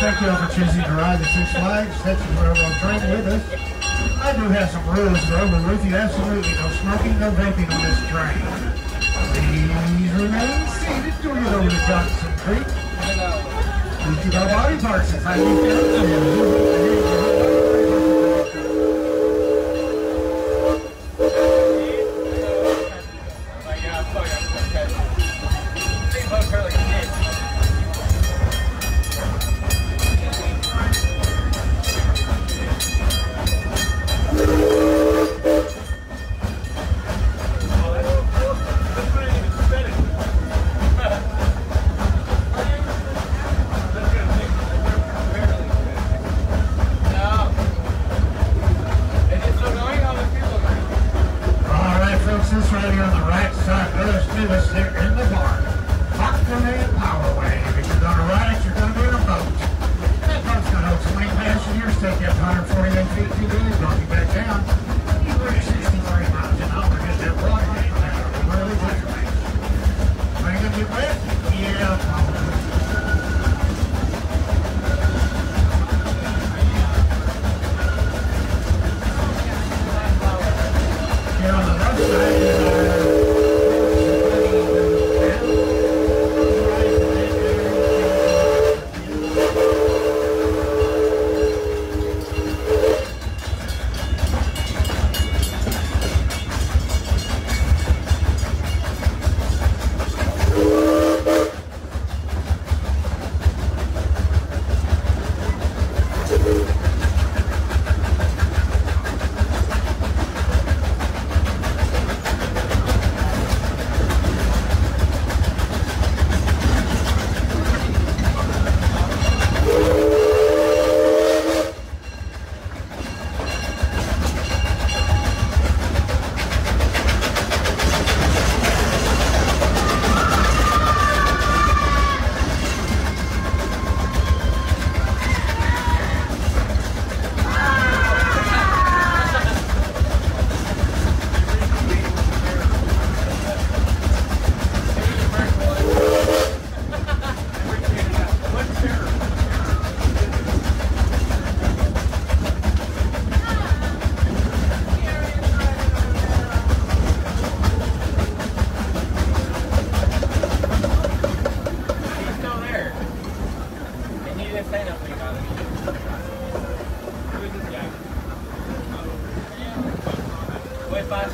thank you all for choosing to ride the Six Flags That's Texas Railroad train with us. I do have some rules though, but with you, absolutely no smoking, no vaping on this train. Please remain seated till you get over to Johnson Creek. We keep our body parts we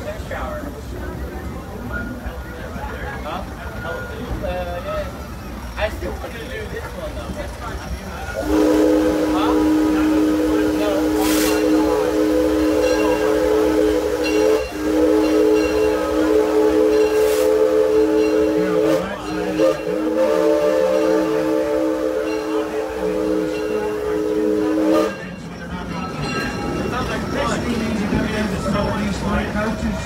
Uh, yeah. I still want to do this one though. Huh? No. Here on the right side is Sounds like fun. coaches,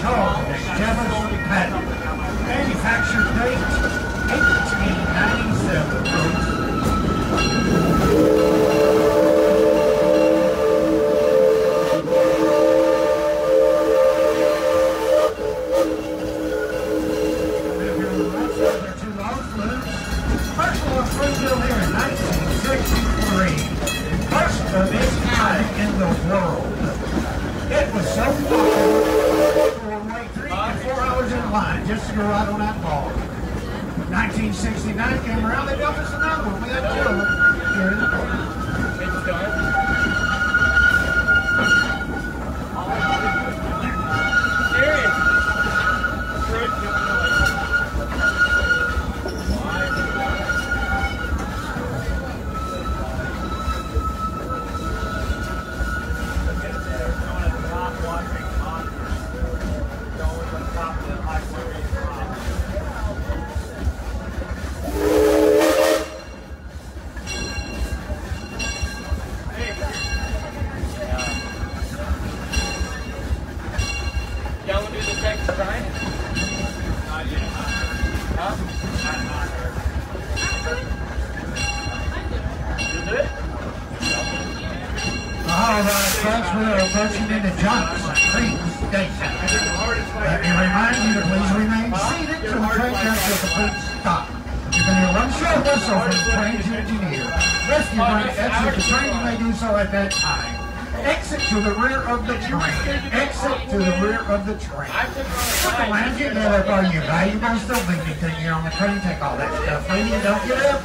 Charles Jefferson Patton. Manufactured date, 1897. folks. Here on the right side are two log flumes. First one, Springfield here in 1963. First of its kind in the world. It was so popular, wait three four hours in line just to go ride on that log. 1969 came around, they built us another one. We had two of them here want to do the text design? Huh? You'll? All right, folks, we are approaching into Johnson Creek Station. Let me remind you to please remain seated till the train comes to complete stop. You're going hear one short whistle from the train's engineer. Rescue Oh, might yes, I exit the train, you may do so at that time. Exit to the rear of the train. Exit to the rear of the train. Side. on, get up on your valuables. Don't leave anything here on the train. Take all that stuff you. Don't get up.